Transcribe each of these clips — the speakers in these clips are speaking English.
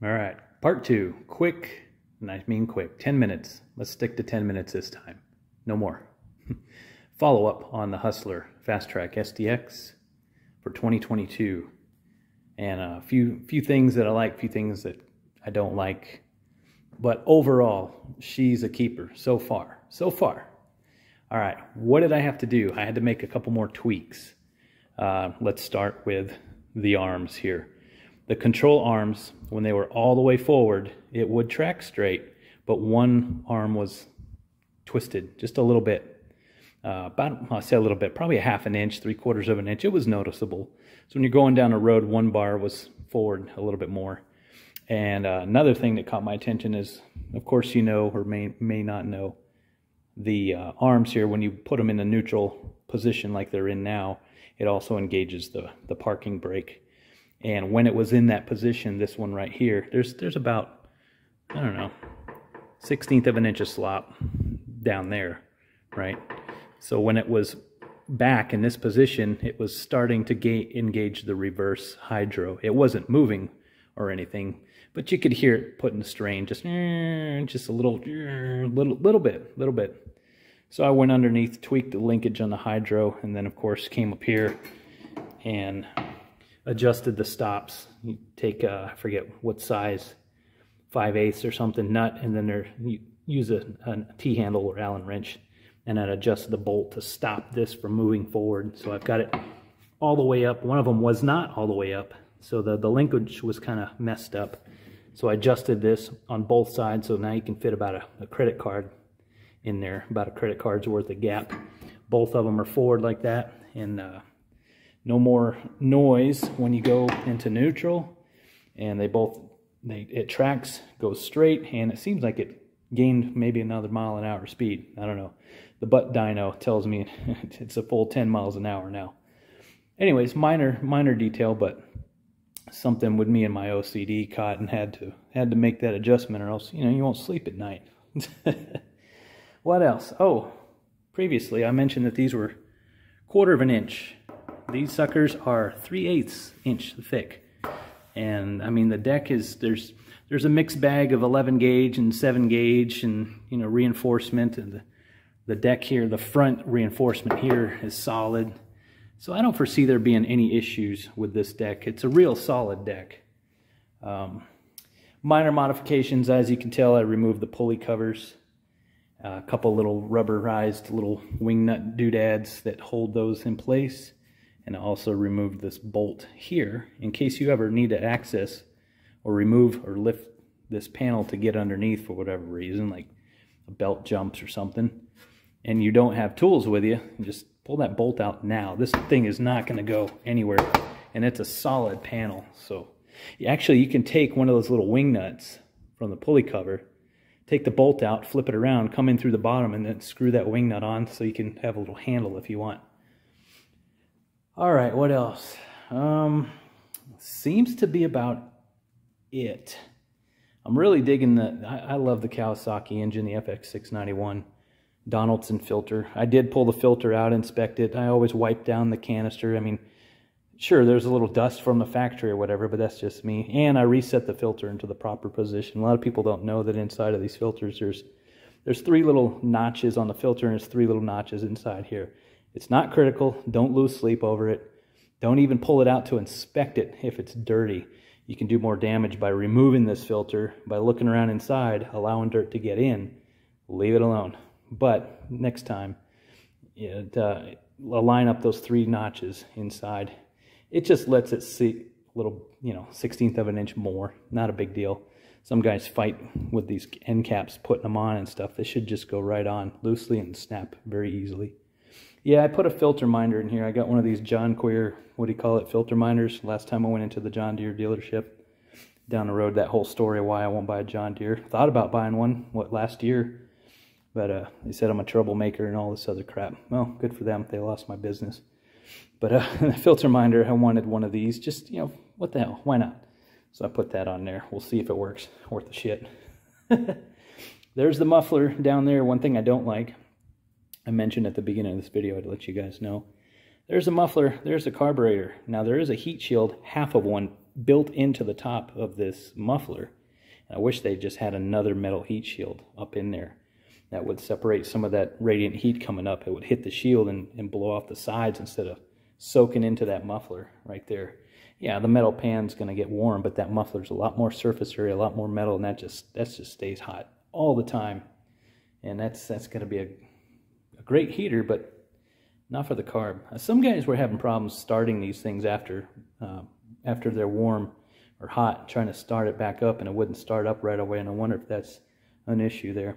All right, part two. Quick, and I mean quick, 10 minutes. Let's stick to 10 minutes this time. No more. Follow up on the Hustler FasTrak SDX for 2022. And a few few things that I like, few things that I don't like. But overall, she's a keeper so far. So far. All right, what did I have to do? I had to make a couple more tweaks. Uh, let's start with the arms here. The control arms, when they were all the way forward, it would track straight, but one arm was twisted just a little bit. Uh, about, I'll say a little bit, probably a half an inch, three quarters of an inch. It was noticeable. So when you're going down a road, one bar was forward a little bit more. And uh, another thing that caught my attention is, of course, you know or may may not know, the uh, arms here when you put them in a neutral position like they're in now, it also engages the the parking brake. And when it was in that position, this one right here, there's there's about, I don't know, 16th of an inch of slop down there, right? So when it was back in this position, it was starting to engage the reverse hydro. It wasn't moving or anything, but you could hear it putting strain, just just a little, little, little bit, little bit. So I went underneath, tweaked the linkage on the hydro, and then of course came up here and adjusted the stops. You take, I forget what size, 5 eighths or something nut, and then there you use a, a T-handle or Allen wrench, and then adjust the bolt to stop this from moving forward. So I've got it all the way up. One of them was not all the way up, so the, the linkage was kind of messed up. So I adjusted this on both sides, so now you can fit about a, a credit card in there, about a credit card's worth of gap. Both of them are forward like that, and uh, no more noise when you go into neutral. And they both they it tracks goes straight and it seems like it gained maybe another mile an hour speed. I don't know. The butt dyno tells me it's a full 10 miles an hour now. Anyways minor minor detail but something with me and my ocd caught and had to had to make that adjustment or else you know you won't sleep at night. What else? Oh previously i mentioned that these were quarter of an inch these suckers are 3 eighths inch thick. And I mean, the deck is, there's there's a mixed bag of 11 gauge and 7 gauge and, you know, reinforcement. And the, the deck here, the front reinforcement here is solid. So I don't foresee there being any issues with this deck. It's a real solid deck. Um, minor modifications, as you can tell, I removed the pulley covers. Uh, a couple little rubberized little wing nut doodads that hold those in place and also removed this bolt here in case you ever need to access or remove or lift this panel to get underneath for whatever reason like a belt jumps or something and you don't have tools with you just pull that bolt out now. This thing is not going to go anywhere and it's a solid panel. So actually you can take one of those little wing nuts from the pulley cover take the bolt out flip it around come in through the bottom and then screw that wing nut on so you can have a little handle if you want all right, what else? Um, seems to be about it. I'm really digging the, I, I love the Kawasaki engine, the FX691 Donaldson filter. I did pull the filter out, inspect it. I always wipe down the canister. I mean, sure, there's a little dust from the factory or whatever, but that's just me. And I reset the filter into the proper position. A lot of people don't know that inside of these filters, there's there's three little notches on the filter, and there's three little notches inside here. It's not critical. Don't lose sleep over it. Don't even pull it out to inspect it if it's dirty. You can do more damage by removing this filter, by looking around inside, allowing dirt to get in. Leave it alone. But next time, it, uh, line up those three notches inside. It just lets it see a little, you know, 16th of an inch more. Not a big deal. Some guys fight with these end caps, putting them on and stuff. They should just go right on loosely and snap very easily. Yeah, I put a filter minder in here. I got one of these John Queer, what do you call it, filter minders. Last time I went into the John Deere dealership down the road, that whole story why I won't buy a John Deere. Thought about buying one, what, last year. But uh, they said I'm a troublemaker and all this other crap. Well, good for them. They lost my business. But uh, filter minder, I wanted one of these. Just, you know, what the hell? Why not? So I put that on there. We'll see if it works. Worth the shit. There's the muffler down there. One thing I don't like I mentioned at the beginning of this video to let you guys know. There's a muffler, there's a carburetor. Now there is a heat shield, half of one built into the top of this muffler. I wish they just had another metal heat shield up in there that would separate some of that radiant heat coming up. It would hit the shield and, and blow off the sides instead of soaking into that muffler right there. Yeah, the metal pan's going to get warm, but that muffler's a lot more surface area, a lot more metal, and that just that just stays hot all the time. And that's that's going to be a great heater, but not for the carb. Some guys were having problems starting these things after uh, after they're warm or hot, trying to start it back up, and it wouldn't start up right away. And I wonder if that's an issue there.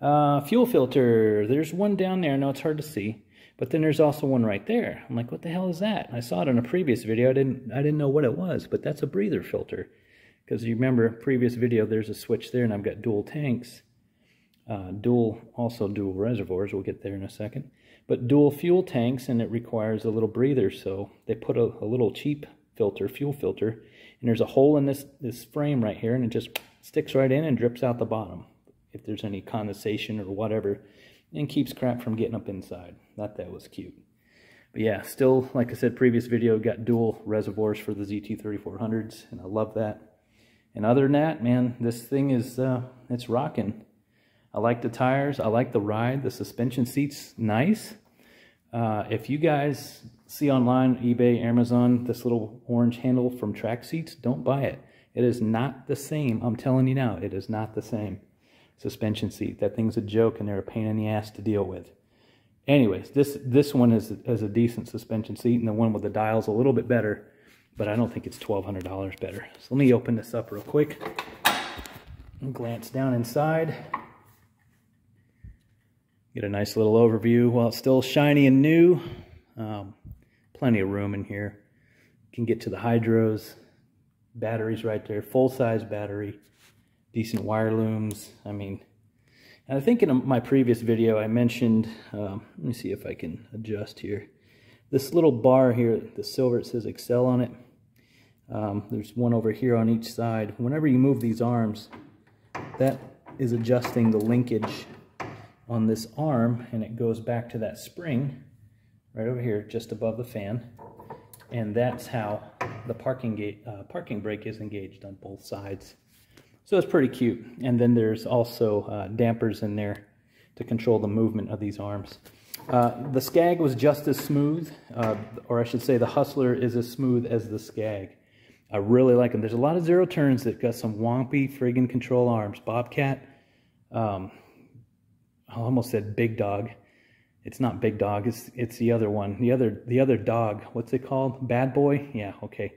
Uh, fuel filter, there's one down there. Know it's hard to see. But then there's also one right there. I'm like, what the hell is that? I saw it in a previous video. I didn't I didn't know what it was, but that's a breather filter. Because you remember previous video, there's a switch there, and I've got dual tanks. Uh, dual, also dual reservoirs. We'll get there in a second. But dual fuel tanks, and it requires a little breather. So they put a, a little cheap filter, fuel filter, and there's a hole in this, this frame right here, and it just sticks right in and drips out the bottom. If there's any condensation or whatever, and keeps crap from getting up inside. Thought that was cute. But yeah, still, like I said, previous video, got dual reservoirs for the ZT3400s, and I love that. And other than that, man, this thing is, uh, it's rocking. I like the tires. I like the ride. The suspension seat's nice. Uh, if you guys see online, eBay, Amazon, this little orange handle from Track Seats, don't buy it. It is not the same. I'm telling you now, it is not the same suspension seat. That thing's a joke and they're a pain in the ass to deal with. Anyways, this this one is, is a decent suspension seat and the one with the dial's a little bit better, but I don't think it's $1,200 better. So let me open this up real quick and glance down inside. Get a nice little overview. While it's still shiny and new, um, plenty of room in here. can get to the hydros, batteries right there, full-size battery decent wire looms. I mean, I think in my previous video I mentioned, um, let me see if I can adjust here. This little bar here, the silver, it says Excel on it. Um, there's one over here on each side. Whenever you move these arms, that is adjusting the linkage on this arm and it goes back to that spring right over here just above the fan and that's how the parking gate uh, parking brake is engaged on both sides so it's pretty cute. And then there's also uh, dampers in there to control the movement of these arms. Uh, the Scag was just as smooth, uh, or I should say the Hustler is as smooth as the Scag. I really like them. There's a lot of zero turns that got some wompy friggin' control arms. Bobcat, um, I almost said Big Dog. It's not Big Dog. It's it's the other one. The other the other dog. What's it called? Bad Boy. Yeah. Okay.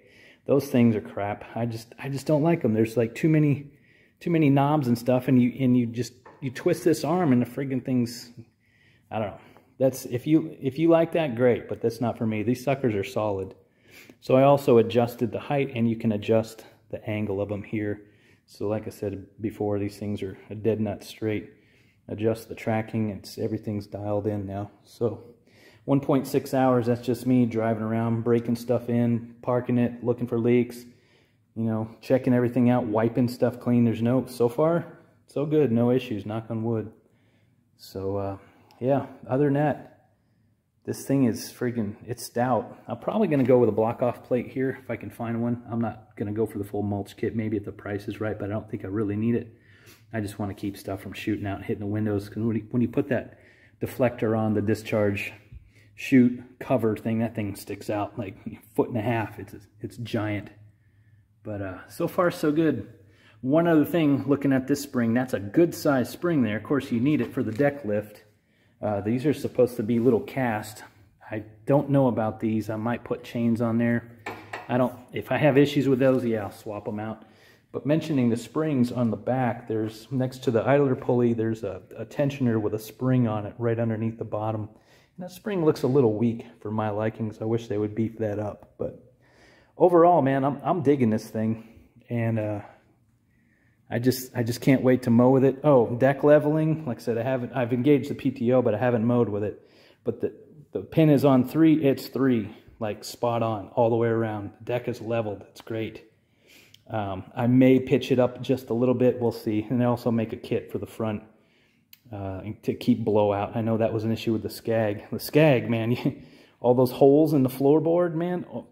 Those things are crap. I just I just don't like them. There's like too many too many knobs and stuff, and you and you just you twist this arm and the friggin' thing's I don't know. That's if you if you like that, great, but that's not for me. These suckers are solid. So I also adjusted the height, and you can adjust the angle of them here. So like I said before, these things are a dead nut straight. Adjust the tracking, it's everything's dialed in now. So 1.6 hours, that's just me driving around, breaking stuff in, parking it, looking for leaks, you know, checking everything out, wiping stuff clean. There's no, so far, so good. No issues, knock on wood. So, uh, yeah, other than that, this thing is freaking, it's stout. I'm probably going to go with a block off plate here if I can find one. I'm not going to go for the full mulch kit, maybe if the price is right, but I don't think I really need it. I just want to keep stuff from shooting out and hitting the windows. Because when, when you put that deflector on the discharge chute cover thing, that thing sticks out like a foot and a half. It's, it's giant. But uh, so far, so good. One other thing, looking at this spring, that's a good size spring there. Of course, you need it for the deck lift. Uh, these are supposed to be little cast. I don't know about these. I might put chains on there. I don't, if I have issues with those, yeah, I'll swap them out. But mentioning the springs on the back, there's next to the idler pulley, there's a, a tensioner with a spring on it right underneath the bottom. And that spring looks a little weak for my likings. I wish they would beef that up, but overall, man, I'm I'm digging this thing, and uh, I just I just can't wait to mow with it. Oh, deck leveling, like I said, I haven't I've engaged the PTO, but I haven't mowed with it. But the the pin is on three, it's three, like spot on all the way around. The deck is leveled, it's great. Um, I may pitch it up just a little bit, we'll see. And I also make a kit for the front uh, to keep blowout. I know that was an issue with the Scag. The Scag, man, all those holes in the floorboard, man, oh,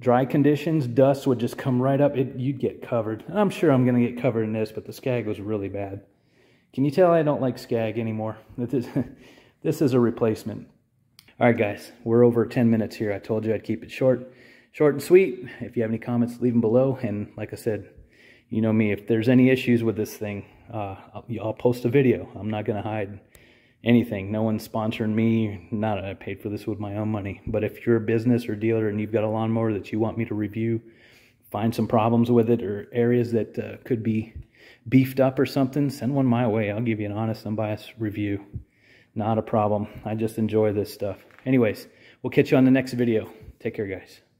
dry conditions, dust would just come right up. It, you'd get covered. I'm sure I'm going to get covered in this, but the Scag was really bad. Can you tell I don't like Scag anymore? This is, this is a replacement. All right, guys, we're over 10 minutes here. I told you I'd keep it short, short and sweet. If you have any comments, leave them below. And like I said, you know me, if there's any issues with this thing, uh, I'll, I'll post a video. I'm not going to hide anything. No one's sponsoring me. Not I paid for this with my own money. But if you're a business or dealer and you've got a lawnmower that you want me to review, find some problems with it or areas that uh, could be beefed up or something, send one my way. I'll give you an honest, unbiased review. Not a problem. I just enjoy this stuff. Anyways, we'll catch you on the next video. Take care, guys.